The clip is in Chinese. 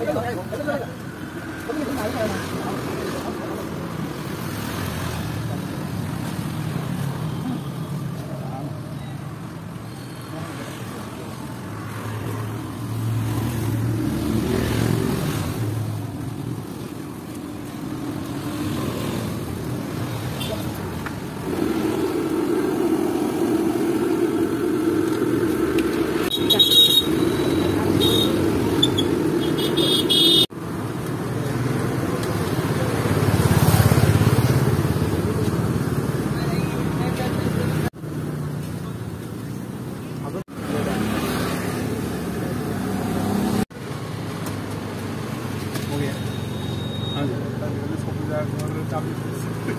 我这个，我这个，我这个哪一个？Danke. Danke, Frau